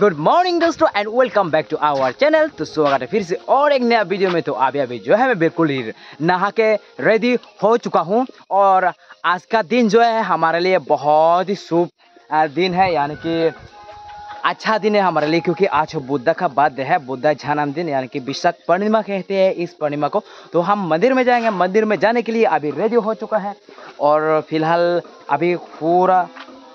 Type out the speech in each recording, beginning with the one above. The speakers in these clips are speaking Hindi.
गुड मॉर्निंग दोस्तों and welcome back to our channel तो स्वागत है फिर से और एक नया वीडियो में। तो अभी अभी जो है, मैं बिल्कुल ही नहा के रेडी हो चुका हूँ। और आज का दिन जो है, हमारे लिए बहुत ही शुभ दिन है। यानी कि अच्छा दिन है हमारे लिए, क्योंकि आज बुद्ध का बर्थडे है। बुद्ध जन्मदिन, यानी कि विशाख पूर्णिमा कहते हैं इस पूर्णिमा को। तो हम मंदिर में जाएँगे। मंदिर में जाने के लिए अभी रेडी हो चुका है। और फ़िलहाल अभी पूरा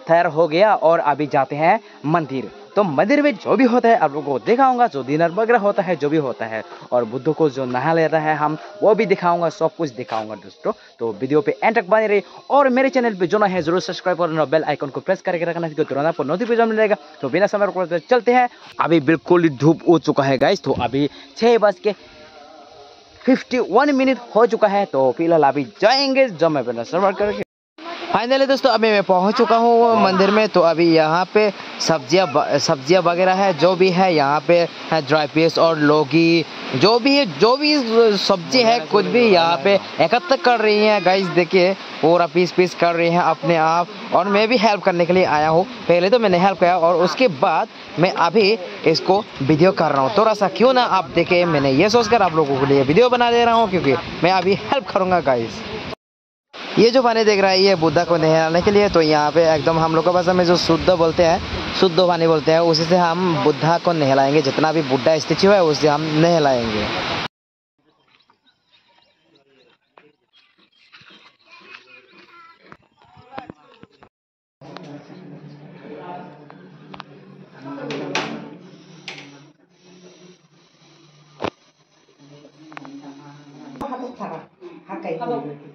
तैयार हो गया और अभी जाते हैं मंदिर। तो मंदिर में जो भी होता है, आप लोगों को दिखाऊँगा, जो डिनर वगैरह होता है, जो भी होता है। और बुद्ध को जो नहा लेता है हम, वो भी दिखाऊँगा, सब कुछ दिखाऊँगा दोस्तों। तो वीडियो पे एंड तक बने रही और मेरे चैनल पे जो ना है, ज़रूर सब्सक्राइब करना बेल आइकन को प्रेस करके रखना, क्योंकि तुरंत आपको नोटिफिकेशन मिलेगा। तो बिना समय को चलते हैं। अभी बिल्कुल धूप उठ चुका है गाइस तो अभी छः बज के फिफ्टी वन मिनट हो चुका है। तो फ़िलहाल अभी जाएँगे, जब मैं अपना सर्वर करके फाइनली दोस्तों, अभी मैं पहुँच चुका हूँ मंदिर में। तो अभी यहाँ पे सब्ज़ियाँ सब्ज़ियाँ वगैरह है, जो भी है, यहाँ पे है ड्राई पीस और लौकी जो भी है, जो भी सब्ज़ी है, कुछ भी यहाँ पे एकत्र कर रही हैं। गाइस देखिए, पूरा पीस पीस कर रही हैं अपने आप। और मैं भी हेल्प करने के लिए आया हूँ। पहले तो मैंने हेल्प किया और उसके बाद मैं अभी इसको वीडियो कर रहा हूँ। थोड़ा सा क्यों ना आप देखें, मैंने ये सोचकर आप लोगों के लिए वीडियो बना दे रहा हूँ, क्योंकि मैं अभी हेल्प करूँगा गाइस ये जो पानी देख रहा है, ये बुद्धा को नहलाने के लिए तो यहाँ पे एकदम हम लोग का भाषा में जो शुद्ध बोलते हैं, शुद्ध पानी बोलते हैं, उसी से हम बुद्धा को नहलाएँगे। जितना भी बुद्धा स्टेचू है उससे हम नहलाएँगे। re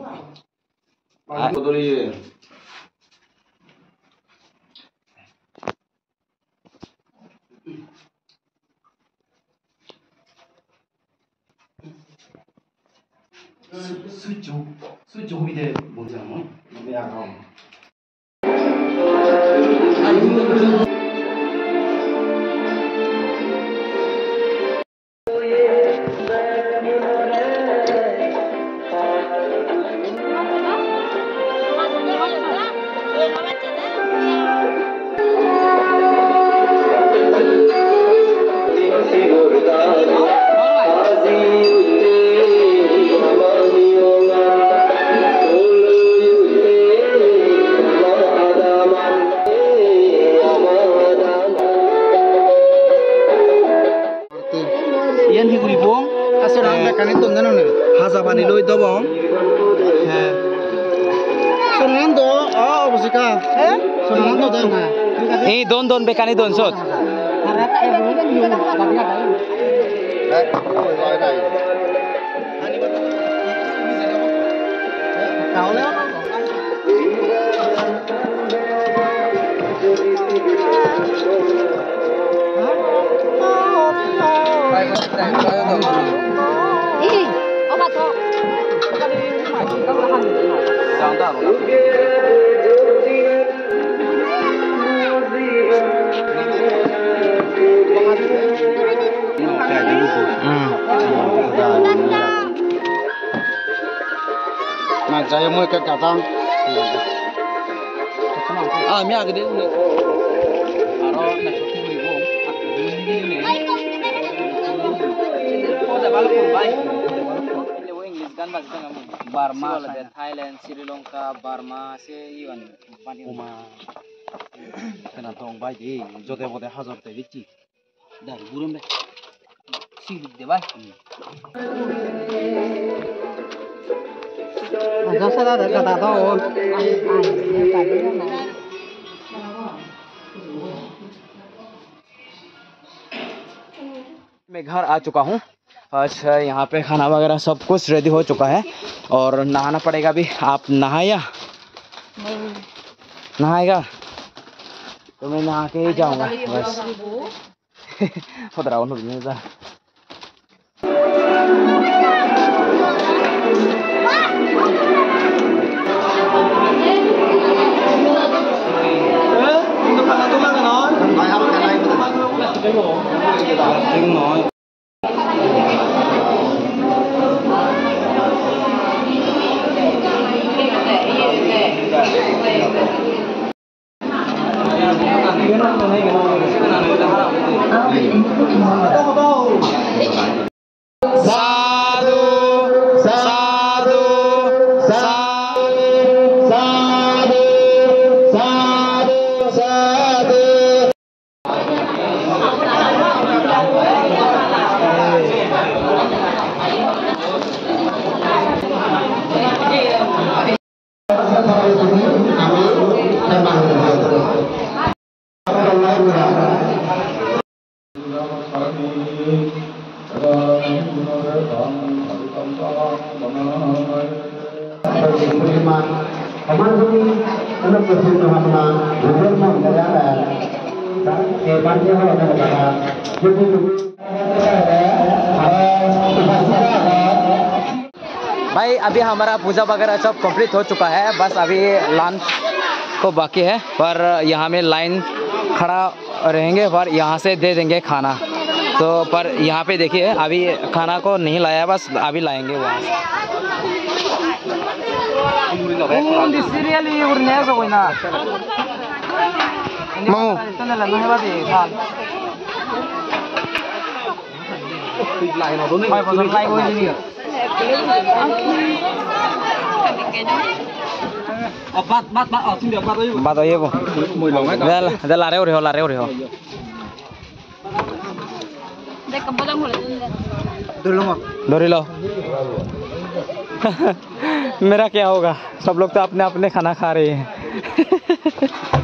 아들이 수조 수조미대 뭐잖아? 내가 아니 ini don don बेकानी दोन सोद Ih, obat kok. Jangan. mà chạy mua cái cả tăng à mi à cái đấy cũng được à đó là cái gì vậy Burma, Thailand, Sri Lanka, Burma, say even. Uma, can I talk by the Jodebo the Hazard? Dari burung deh silik deh bay जसा दा गदा दा ओ मैं घर आ चुका हूँ। अच्छा यहाँ पे खाना वगैरह सब कुछ रेडी हो चुका है। और नहाना पड़ेगा भी आप नहाया? नहाएगा? तो मैं नहा के ही जाऊँगा। बस। 호들아 오늘 인사 Đúng rồi. भाई, अभी हमारा पूजा वगैरह सब कंप्लीट हो चुका है। बस अभी लंच को बाकी है, पर यहाँ में लाइन खड़ा रहेंगे पर यहाँ से दे देंगे खाना। तो पर यहाँ पे देखिए, अभी खाना को नहीं लाया, बस अभी लाएँगे वहाँ mau bắt bắt bắt ở xin được bắt đấy bắt tôi vô mùi lòng ấy đây là đây là rêu rồi là rêu rồi Đây cầm bao nhiêu lần? từ lúc mà डोरी लो मेरा क्या होगा सब लोग तो अपने अपने खाना खा रहे हैं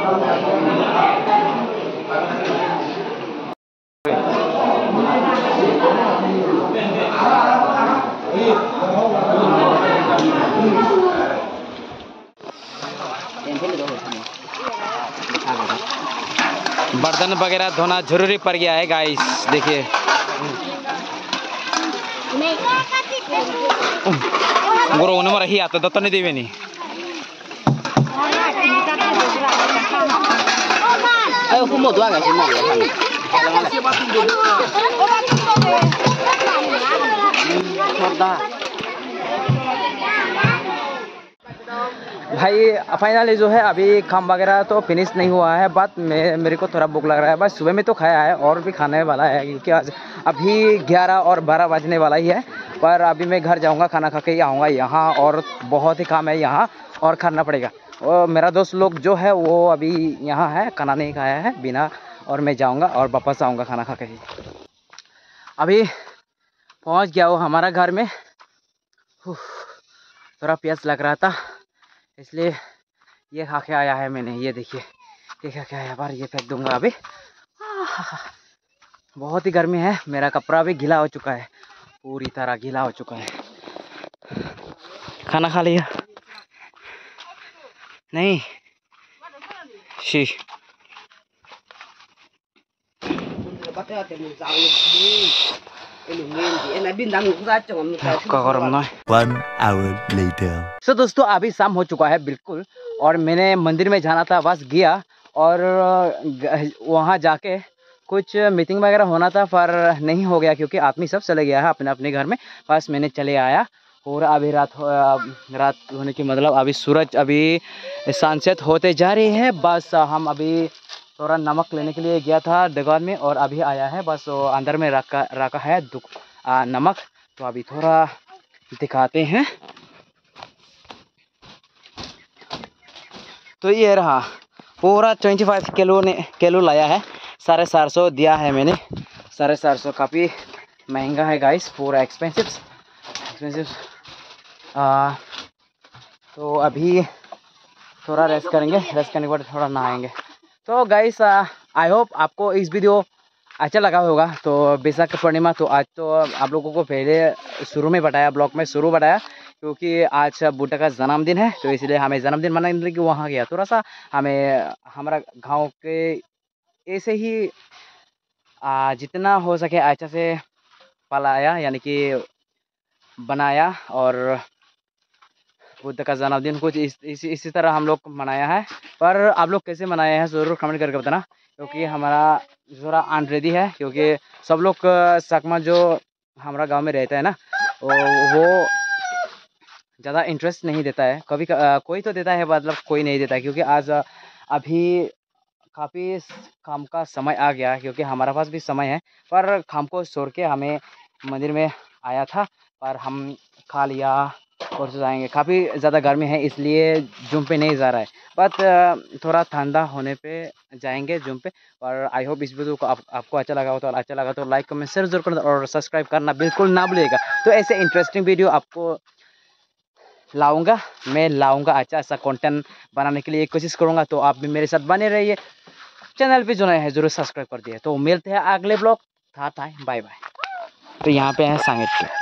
Thank daro. बर्तन वगैरह धोना ज़रूरी पड़ गया है गाइस देखिए। गुरु उन्हें मरा ही आता दत्त नहीं देवे नहीं। Ayo, aku भाई फाइनली जो है अभी काम वगैरह तो फिनिश नहीं हुआ है बट मैं, मेरे को थोड़ा भूख लग रहा है। बस सुबह में तो खाया है, और भी खाने वाला है, क्योंकि आज अभी 11 और 12 बजने वाला ही है। पर अभी मैं घर जाऊँगा, खाना खा के ही आऊँगा यहाँ, और बहुत ही काम है यहाँ, और खाना पड़ेगा। और मेरा दोस्त लोग जो है, वो अभी यहाँ है, खाना नहीं खाया है, बिना, और मैं जाऊँगा, और वापस आऊँगा खाना खा के ही। अभी पहुँच गया वो हमारा घर में। थोड़ा प्यास लग रहा था। इसलिए ये खा के आया है मैंने। ये देखिए, ये खा के आया बार ये फेंक दूँगा अभी। बहुत ही गर्मी है। मेरा कपड़ा भी गीला हो चुका है। पूरी तरह गीला हो चुका है। खाना खा लिया? नहीं। शी। का गरम ना One hour later. सो दोस्तों अभी शाम हो चुका है बिल्कुल और मैंने मंदिर में जाना था बस गया और वहाँ जाके कुछ मीटिंग वगैरह होना था पर नहीं हो गया क्योंकि आदमी सब चले गया है अपने अपने घर में बस मैंने चले आया और अभी रात हो रात होने की मतलब अभी सूरज अभी सनसेट होते जा रही है बस हम अभी थोड़ा नमक लेने के लिए गया था दुकान में और अभी आया है बस वो अंदर में रखा रखा है आ, नमक। तो अभी थोड़ा दिखाते हैं। तो ये रहा पूरा ट्वेंटी फाइव किलो ने किलो लाया है। साढ़े चार सौ दिया है मैंने। साढ़े चार सौ काफ़ी महँगा है गाइस पूरा एक्सपेंसिव एक्सपेंसिव तो अभी थोड़ा रेस्ट करेंगे। रेस्ट करने के बाद थोड़ा नहाएँगे। तो गाइस आई होप आपको इस वीडियो अच्छा लगा होगा। तो बैसाख पूर्णिमा तो आज तो आप लोगों को पहले शुरू में बताया ब्लॉग में शुरू बताया क्योंकि आज बुड्ढा का जन्मदिन है तो इसलिए हमें जन्मदिन मनाने के वहाँ गया। थोड़ा सा हमें हमारा गाँव के ऐसे ही आ, जितना हो सके अच्छा से पलाया यानी कि बनाया और बुद्ध का जन्मदिन कुछ इस, इसी इसी तरह हम लोग मनाया है। पर आप लोग कैसे मनाए हैं ज़रूर कमेंट करके बताना क्योंकि हमारा थोड़ा अनरेडी है क्योंकि सब लोग सकमा जो हमारा गाँव में रहता है ना वो वो ज़्यादा इंटरेस्ट नहीं देता है। कभी आ, कोई तो देता है मतलब कोई नहीं देता है क्योंकि आज अभी काफ़ी काम का समय आ गया क्योंकि हमारे पास भी समय है पर काम को छोड़ के हमें मंदिर में आया था पर हम खा लिया और जाएँगे। काफ़ी ज़्यादा गर्मी है इसलिए जूम पे नहीं जा रहा है। बट थोड़ा ठंडा होने पे जाएँगे जूम पे। और आई होप इस वीडियो को आप, आपको अच्छा लगा हो तो अच्छा लगा तो लाइक कमेंट शेयर ज़रूर करना और सब्सक्राइब करना बिल्कुल ना भूलिएगा। तो ऐसे इंटरेस्टिंग वीडियो आपको लाऊँगा। मैं लाऊँगा अच्छा अच्छा कंटेंट बनाने के लिए कोशिश करूँगा। तो आप भी मेरे साथ बने रहिए। चैनल पे जो नए हैं ज़रूर सब्सक्राइब कर दिए। तो मिलते हैं अगले ब्लॉग। था बाय बाय तो यहाँ पे है सांगेट के।